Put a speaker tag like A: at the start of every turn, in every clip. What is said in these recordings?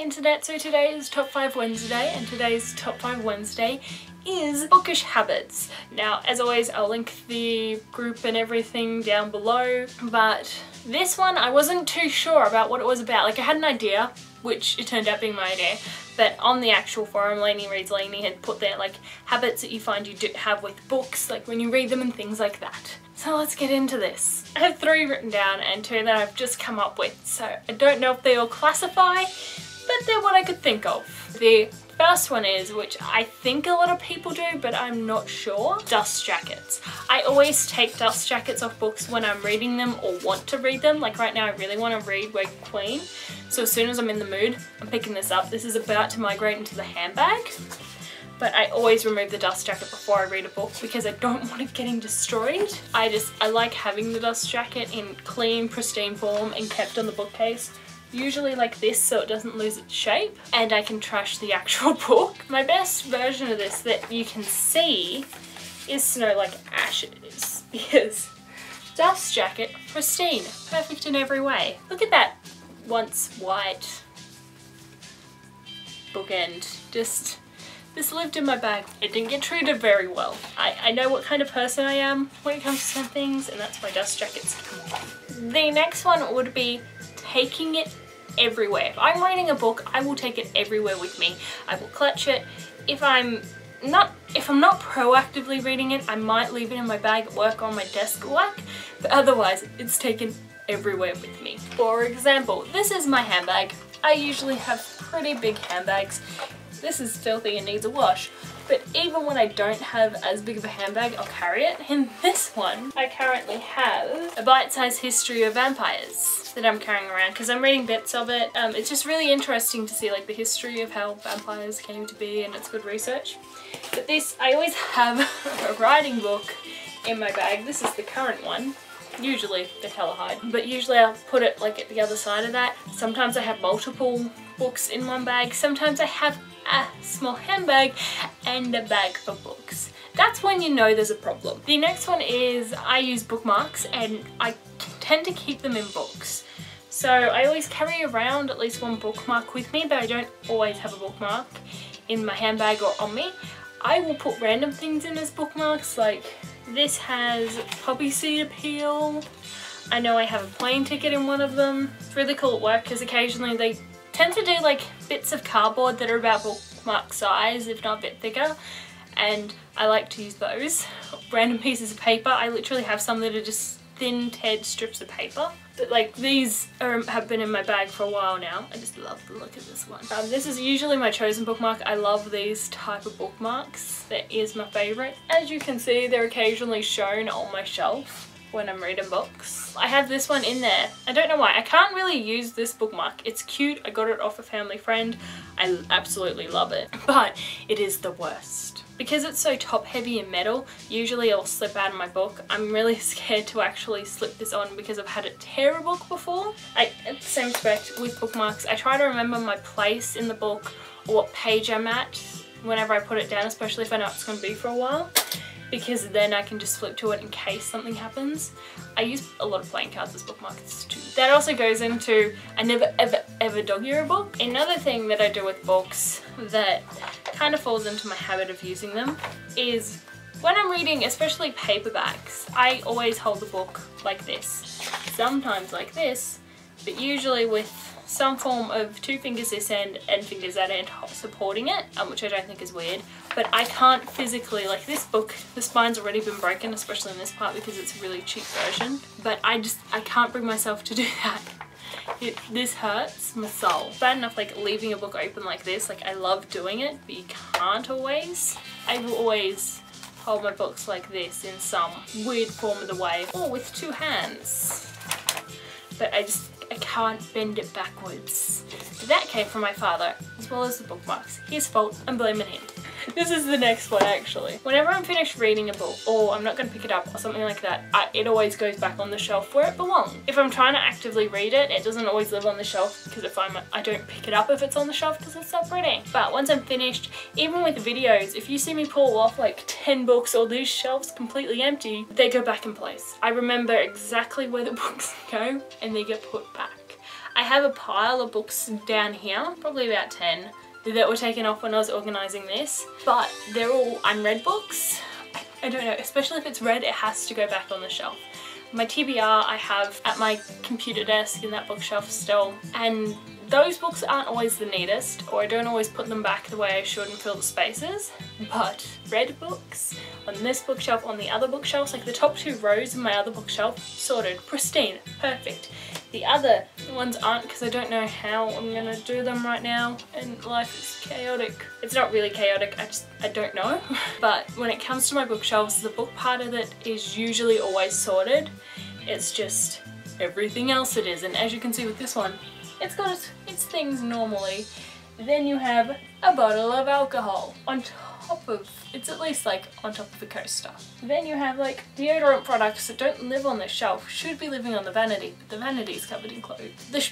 A: internet, so today is Top 5 Wednesday and today's Top 5 Wednesday is bookish habits. Now as always I'll link the group and everything down below but this one I wasn't too sure about what it was about. Like I had an idea which it turned out being my idea but on the actual forum Lainey Reads Lainey had put there like habits that you find you do have with books like when you read them and things like that. So let's get into this. I have three written down and two that I've just come up with. So I don't know if they all classify, but they're what I could think of. The first one is, which I think a lot of people do, but I'm not sure, dust jackets. I always take dust jackets off books when I'm reading them or want to read them. Like right now I really want to read Red Queen. So as soon as I'm in the mood, I'm picking this up. This is about to migrate into the handbag but I always remove the dust jacket before I read a book because I don't want it getting destroyed. I just, I like having the dust jacket in clean, pristine form and kept on the bookcase usually like this so it doesn't lose its shape and I can trash the actual book. My best version of this that you can see is Snow Like Ashes because dust jacket, pristine, perfect in every way. Look at that once white bookend, just this lived in my bag. It didn't get treated very well. I, I know what kind of person I am when it comes to some things and that's why dust jackets come off. The next one would be taking it everywhere. If I'm reading a book, I will take it everywhere with me. I will clutch it. If I'm not if I'm not proactively reading it, I might leave it in my bag at work on my desk work, but otherwise it's taken everywhere with me. For example, this is my handbag. I usually have pretty big handbags this is filthy and needs a wash. But even when I don't have as big of a handbag, I'll carry it. In this one, I currently have a bite-sized history of vampires that I'm carrying around because I'm reading bits of it. Um, it's just really interesting to see like the history of how vampires came to be and it's good research. But this, I always have a writing book in my bag. This is the current one. Usually they're hella hide, but usually I'll put it like at the other side of that. Sometimes I have multiple books in one bag. Sometimes I have a small handbag and a bag for books. That's when you know there's a problem. The next one is I use bookmarks and I tend to keep them in books. So I always carry around at least one bookmark with me, but I don't always have a bookmark in my handbag or on me. I will put random things in as bookmarks, like this has poppy seed appeal. I know I have a plane ticket in one of them. It's really cool at work because occasionally they tend to do like bits of cardboard that are about bookmark size, if not a bit thicker. And I like to use those. Random pieces of paper. I literally have some that are just thin teared strips of paper. But like these are, have been in my bag for a while now. I just love the look of this one. Um, this is usually my chosen bookmark. I love these type of bookmarks. That is my favourite. As you can see, they're occasionally shown on my shelf when I'm reading books. I have this one in there. I don't know why. I can't really use this bookmark. It's cute. I got it off a family friend. I absolutely love it. But it is the worst. Because it's so top heavy and metal, usually it'll slip out of my book. I'm really scared to actually slip this on because I've had it tear a book before. I, at the same respect with bookmarks, I try to remember my place in the book or what page I'm at whenever I put it down, especially if I know it's going to be for a while because then I can just flip to it in case something happens. I use a lot of playing cards as bookmarks too. That also goes into I never ever ever dog ear a book. Another thing that I do with books that kind of falls into my habit of using them is when I'm reading, especially paperbacks, I always hold the book like this. Sometimes like this, but usually with some form of two fingers this end and fingers that end supporting it, um, which I don't think is weird. But I can't physically, like this book, the spine's already been broken, especially in this part because it's a really cheap version. But I just, I can't bring myself to do that. It, this hurts my soul. Bad enough like leaving a book open like this, like I love doing it, but you can't always. I will always hold my books like this in some weird form of the way, or with two hands. But I just, can't bend it backwards. That came from my father, as well as the bookmarks. His fault, I'm blaming him. This is the next one actually. Whenever I'm finished reading a book or I'm not going to pick it up or something like that, I, it always goes back on the shelf where it belongs. If I'm trying to actively read it, it doesn't always live on the shelf because if I'm, I don't pick it up if it's on the shelf because it's not reading. But once I'm finished, even with videos, if you see me pull off like 10 books or these shelves completely empty, they go back in place. I remember exactly where the books go and they get put back. I have a pile of books down here, probably about 10, that were taken off when I was organising this, but they're all unread books. I don't know, especially if it's read, it has to go back on the shelf. My TBR I have at my computer desk in that bookshelf still, and those books aren't always the neatest, or I don't always put them back the way I should and fill the spaces, but read books on this bookshelf, on the other bookshelves, like the top two rows of my other bookshelf, sorted, pristine, perfect. The other ones aren't because I don't know how I'm gonna do them right now and life is chaotic. It's not really chaotic, I just, I don't know. but when it comes to my bookshelves, the book part of it is usually always sorted. It's just everything else it is. And as you can see with this one, it's got its, its things normally. Then you have a bottle of alcohol on top of, it's at least like on top of the coaster. Then you have like deodorant products that don't live on the shelf, should be living on the vanity, but the vanity is covered in clothes. The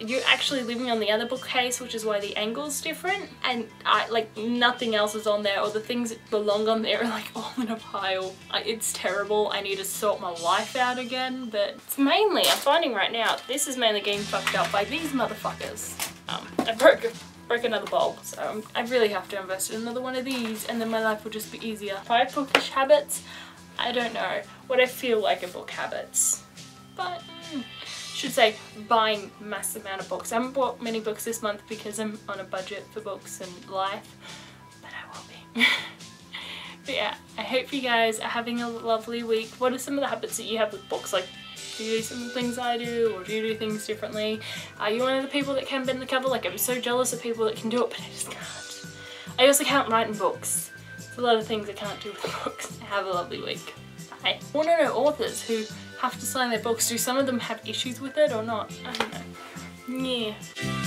A: you're actually living on the other bookcase which is why the angle's different and I like nothing else is on there or the things that belong on there are like all in a pile. I, it's terrible. I need to sort my life out again but it's mainly, I'm finding right now, this is mainly getting fucked up by these motherfuckers. Um, I broke broke another bulb so I really have to invest in another one of these and then my life will just be easier. Five bookish habits? I don't know. What I feel like are book habits. But mm, should say buying massive amount of books. I haven't bought many books this month because I'm on a budget for books and life, but I will be. but yeah, I hope you guys are having a lovely week. What are some of the habits that you have with books? Like, do you do some things I do or do you do things differently? Are you one of the people that can bend the cover? Like, I'm so jealous of people that can do it, but I just can't. I also can't write in books. There's a lot of things I can't do with books. Have a lovely week. Bye. I want to know authors who have to sign their books. Do some of them have issues with it or not? I don't know. Yeah.